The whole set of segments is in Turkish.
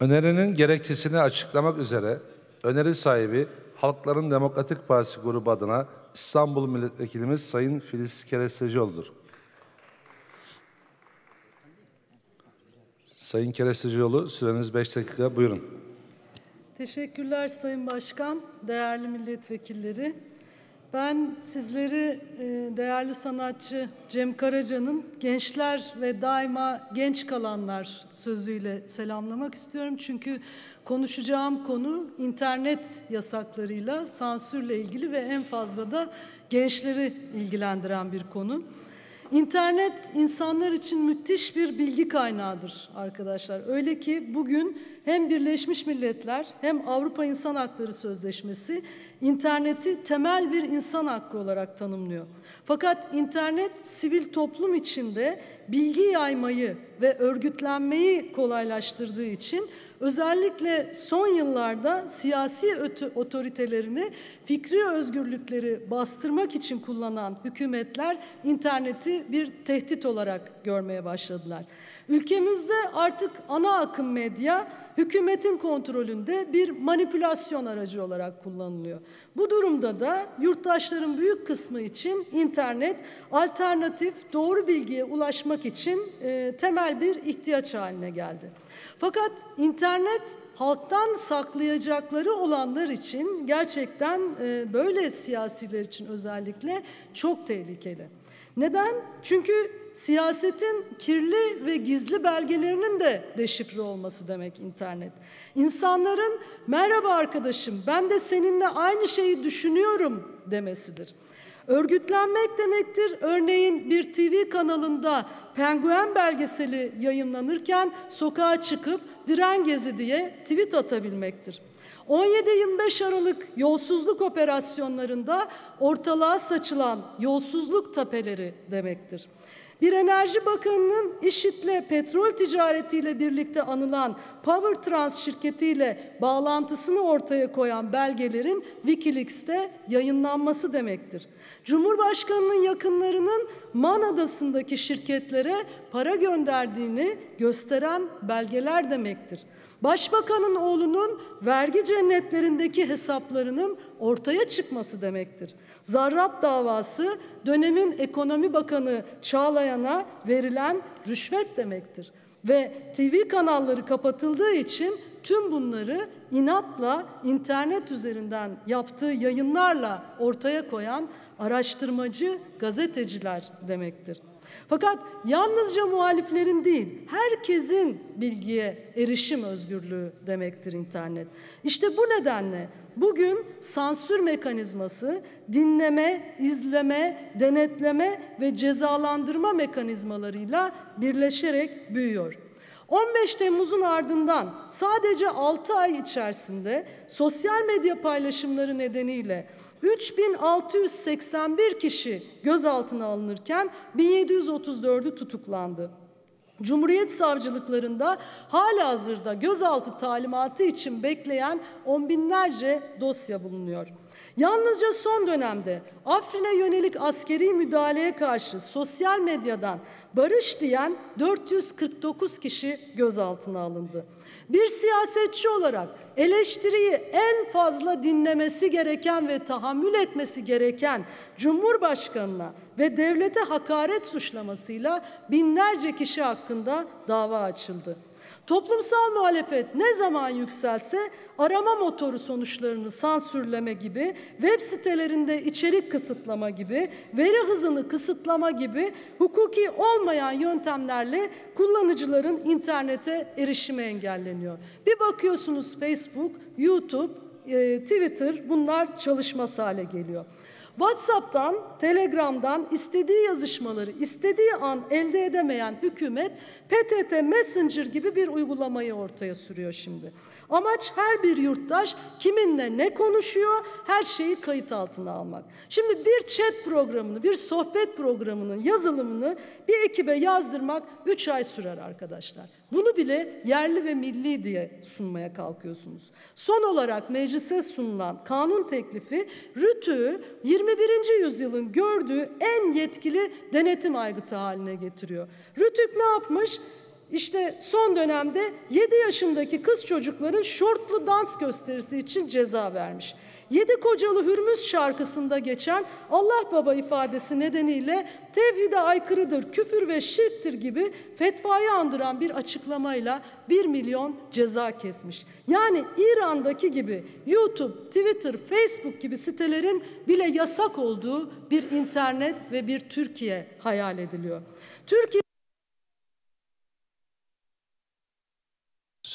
Önerinin gerekçesini açıklamak üzere öneri sahibi Halkların Demokratik Partisi grubu adına İstanbul Milletvekilimiz Sayın Filiz Kerestecioğlu'dur. Sayın Kerestecioğlu süreniz 5 dakika buyurun. Teşekkürler Sayın Başkan, değerli milletvekilleri. Ben sizleri e, değerli sanatçı Cem Karaca'nın gençler ve daima genç kalanlar sözüyle selamlamak istiyorum. Çünkü konuşacağım konu internet yasaklarıyla, sansürle ilgili ve en fazla da gençleri ilgilendiren bir konu. İnternet insanlar için müthiş bir bilgi kaynağıdır arkadaşlar. Öyle ki bugün hem Birleşmiş Milletler hem Avrupa İnsan Hakları Sözleşmesi interneti temel bir insan hakkı olarak tanımlıyor. Fakat internet sivil toplum içinde bilgi yaymayı ve örgütlenmeyi kolaylaştırdığı için Özellikle son yıllarda siyasi otoritelerini fikri özgürlükleri bastırmak için kullanan hükümetler interneti bir tehdit olarak görmeye başladılar. Ülkemizde artık ana akım medya hükümetin kontrolünde bir manipülasyon aracı olarak kullanılıyor. Bu durumda da yurttaşların büyük kısmı için internet alternatif doğru bilgiye ulaşmak için e, temel bir ihtiyaç haline geldi. Fakat internet halktan saklayacakları olanlar için gerçekten e, böyle siyasiler için özellikle çok tehlikeli. Neden? Çünkü siyasetin kirli ve gizli belgelerinin de deşifre olması demek internet. İnsanların merhaba arkadaşım ben de seninle aynı şeyi düşünüyorum demesidir. Örgütlenmek demektir. Örneğin bir TV kanalında penguen belgeseli yayınlanırken sokağa çıkıp diren gezi diye tweet atabilmektir. 17-25 Aralık yolsuzluk operasyonlarında ortalığa saçılan yolsuzluk tapeleri demektir. Bir enerji bakanının IŞİD'le petrol ticaretiyle birlikte anılan Power Trans şirketiyle bağlantısını ortaya koyan belgelerin Wikileaks'te yayınlanması demektir. Cumhurbaşkanının yakınlarının Man Adası'ndaki şirketlere para gönderdiğini gösteren belgeler demektir. Başbakanın oğlunun vergi cennetlerindeki hesaplarının ortaya çıkması demektir. Zarrab davası dönemin ekonomi bakanı Çağlayan'a verilen rüşvet demektir. Ve TV kanalları kapatıldığı için tüm bunları inatla internet üzerinden yaptığı yayınlarla ortaya koyan araştırmacı gazeteciler demektir. Fakat yalnızca muhaliflerin değil, herkesin bilgiye erişim özgürlüğü demektir internet. İşte bu nedenle bugün sansür mekanizması dinleme, izleme, denetleme ve cezalandırma mekanizmalarıyla birleşerek büyüyor. 15 Temmuz'un ardından sadece 6 ay içerisinde sosyal medya paylaşımları nedeniyle 3681 kişi gözaltına alınırken 1734'ü tutuklandı. Cumhuriyet savcılıklarında hala hazırda gözaltı talimatı için bekleyen on binlerce dosya bulunuyor. Yalnızca son dönemde Afrin'e yönelik askeri müdahaleye karşı sosyal medyadan barış diyen 449 kişi gözaltına alındı. Bir siyasetçi olarak eleştiriyi en fazla dinlemesi gereken ve tahammül etmesi gereken Cumhurbaşkanına ve devlete hakaret suçlamasıyla binlerce kişi hakkında dava açıldı. Toplumsal muhalefet ne zaman yükselse arama motoru sonuçlarını sansürleme gibi, web sitelerinde içerik kısıtlama gibi, veri hızını kısıtlama gibi hukuki olmayan yöntemlerle kullanıcıların internete erişimi engelleniyor. Bir bakıyorsunuz Facebook, YouTube, e, Twitter bunlar çalışmaz hale geliyor. WhatsApp'tan, Telegram'dan istediği yazışmaları istediği an elde edemeyen hükümet PTT Messenger gibi bir uygulamayı ortaya sürüyor şimdi. Amaç her bir yurttaş kiminle ne konuşuyor her şeyi kayıt altına almak. Şimdi bir chat programını, bir sohbet programının yazılımını bir ekibe yazdırmak 3 ay sürer arkadaşlar. Bunu bile yerli ve milli diye sunmaya kalkıyorsunuz. Son olarak meclise sunulan kanun teklifi RÜTÜ'yü 21. yüzyılın gördüğü en yetkili denetim aygıtı haline getiriyor. RÜTÜK ne yapmış? İşte son dönemde 7 yaşındaki kız çocukların şortlu dans gösterisi için ceza vermiş. Yedi kocalı Hürmüz şarkısında geçen Allah baba ifadesi nedeniyle tevhide aykırıdır, küfür ve şirktir gibi fetvayı andıran bir açıklamayla 1 milyon ceza kesmiş. Yani İran'daki gibi YouTube, Twitter, Facebook gibi sitelerin bile yasak olduğu bir internet ve bir Türkiye hayal ediliyor. Türkiye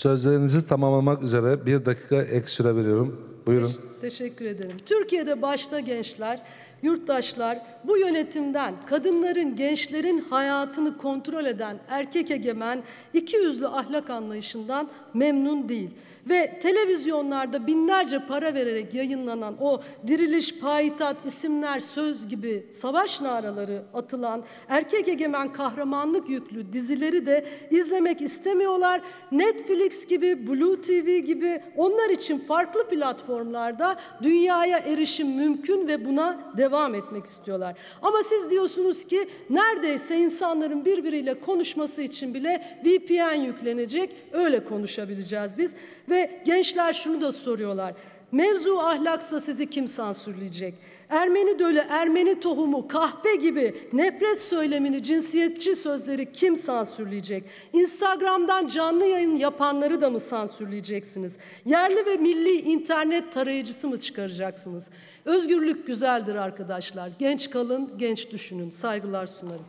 Sözlerinizi tamamlamak üzere bir dakika ek süre veriyorum. Buyurun. Teşekkür ederim. Türkiye'de başta gençler, yurttaşlar bu yönetimden kadınların, gençlerin hayatını kontrol eden erkek egemen iki yüzlü ahlak anlayışından memnun değil. Ve televizyonlarda binlerce para vererek yayınlanan o diriliş, payitat, isimler, söz gibi savaş naraları atılan erkek egemen kahramanlık yüklü dizileri de izlemek istemiyorlar. Netflix gibi, Blue TV gibi onlar için farklı platformlarda dünyaya erişim mümkün ve buna devam etmek istiyorlar. Ama siz diyorsunuz ki neredeyse insanların birbiriyle konuşması için bile VPN yüklenecek, öyle konuşabileceğiz biz. Ve gençler şunu da soruyorlar. Mevzu ahlaksa sizi kim sansürleyecek? Ermeni dölü, Ermeni tohumu, kahpe gibi nefret söylemini, cinsiyetçi sözleri kim sansürleyecek? Instagram'dan canlı yayın yapanları da mı sansürleyeceksiniz? Yerli ve milli internet tarayıcısı mı çıkaracaksınız? Özgürlük güzeldir arkadaşlar. Genç kalın, genç düşünün. Saygılar sunarım.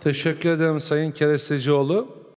Teşekkür ederim Sayın Kerestecioğlu.